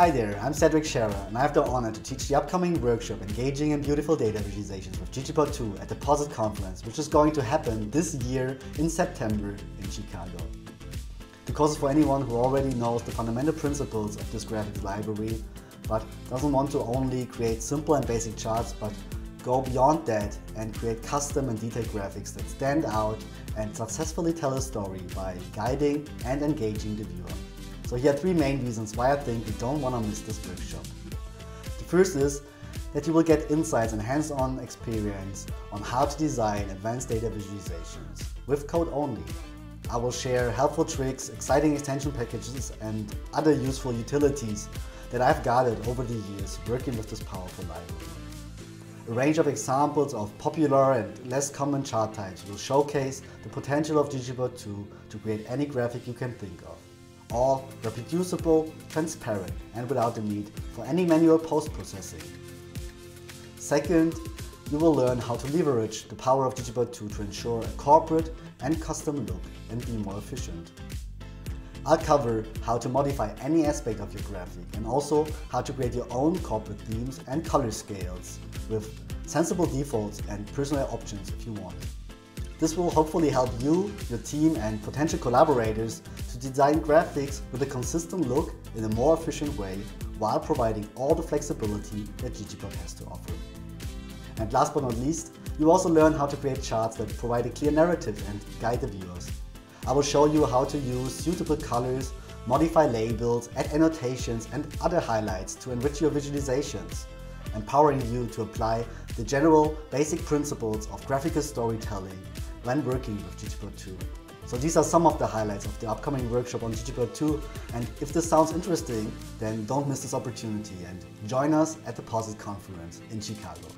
Hi there, I'm Cedric Scherer and I have the honor to teach the upcoming workshop Engaging and Beautiful Data Visualizations with ggplot 2 at the POSIT conference, which is going to happen this year in September in Chicago. The course is for anyone who already knows the fundamental principles of this graphics library, but doesn't want to only create simple and basic charts, but go beyond that and create custom and detailed graphics that stand out and successfully tell a story by guiding and engaging the viewer. So here are three main reasons why I think you don't want to miss this workshop. The first is that you will get insights and hands-on experience on how to design advanced data visualizations with code only. I will share helpful tricks, exciting extension packages, and other useful utilities that I've gathered over the years working with this powerful library. A range of examples of popular and less common chart types will showcase the potential of ggplot 2 to create any graphic you can think of all reproducible, transparent, and without the need for any manual post-processing. Second, you will learn how to leverage the power of ggplot 2 to ensure a corporate and custom look and be more efficient. I'll cover how to modify any aspect of your graphic and also how to create your own corporate themes and color scales with sensible defaults and personal options if you want. This will hopefully help you, your team and potential collaborators to design graphics with a consistent look in a more efficient way while providing all the flexibility that ggplot has to offer. And last but not least, you also learn how to create charts that provide a clear narrative and guide the viewers. I will show you how to use suitable colors, modify labels, add annotations and other highlights to enrich your visualizations, empowering you to apply the general basic principles of graphical storytelling when working with ggplot 2. So these are some of the highlights of the upcoming workshop on ggplot 2 and if this sounds interesting then don't miss this opportunity and join us at the POSIT conference in Chicago.